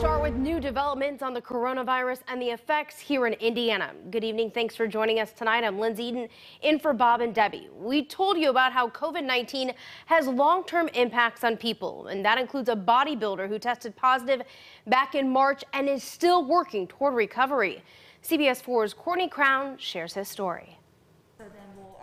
start with new developments on the coronavirus and the effects here in Indiana. Good evening. Thanks for joining us tonight. I'm Lindsay Eden in for Bob and Debbie. We told you about how COVID 19 has long term impacts on people, and that includes a bodybuilder who tested positive back in March and is still working toward recovery. CBS 4's Courtney Crown shares his story.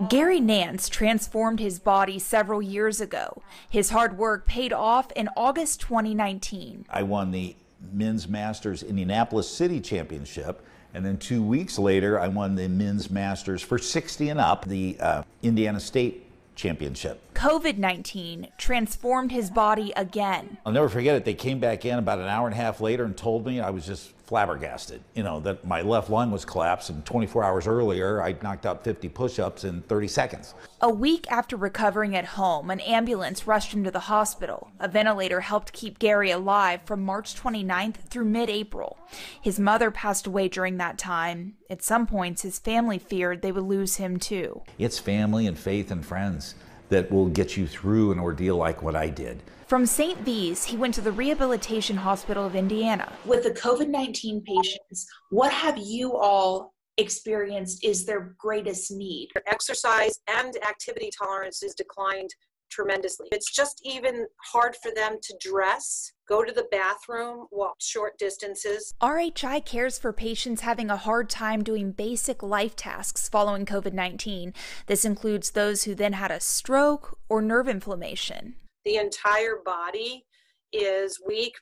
Gary Nance transformed his body several years ago. His hard work paid off in August 2019. I won the Men's Masters Indianapolis City Championship. And then two weeks later, I won the Men's Masters for 60 and up, the uh, Indiana State Championship. COVID 19 transformed his body again. I'll never forget it. They came back in about an hour and a half later and told me I was just flabbergasted. You know, that my left lung was collapsed, and 24 hours earlier, I knocked out 50 push ups in 30 seconds. A week after recovering at home, an ambulance rushed him to the hospital. A ventilator helped keep Gary alive from March 29th through mid April. His mother passed away during that time. At some points, his family feared they would lose him too. It's family and faith and friends that will get you through an ordeal like what I did. From St. V's, he went to the Rehabilitation Hospital of Indiana. With the COVID 19 patients, what have you all experienced is their greatest need? Exercise and activity tolerance is declined tremendously. It's just even hard for them to dress, go to the bathroom, walk short distances. RHI cares for patients having a hard time doing basic life tasks following COVID 19. This includes those who then had a stroke or nerve inflammation. The entire body is weak,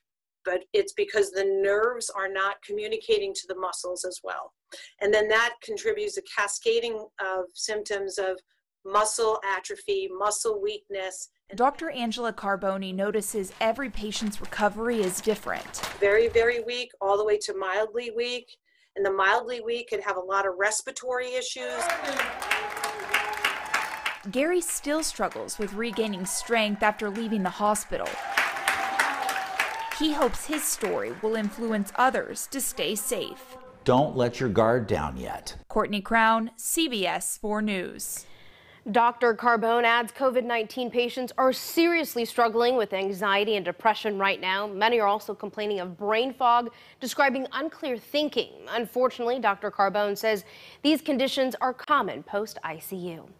but it's because the nerves are not communicating to the muscles as well. And then that contributes a cascading of symptoms of muscle atrophy, muscle weakness. Dr. Angela Carboni notices every patient's recovery is different. Very, very weak, all the way to mildly weak. And the mildly weak could have a lot of respiratory issues. Gary still struggles with regaining strength after leaving the hospital. He hopes his story will influence others to stay safe. Don't let your guard down yet. Courtney Crown, CBS 4 News. Dr. Carbone adds COVID 19 patients are seriously struggling with anxiety and depression right now. Many are also complaining of brain fog, describing unclear thinking. Unfortunately, Dr. Carbone says these conditions are common post ICU.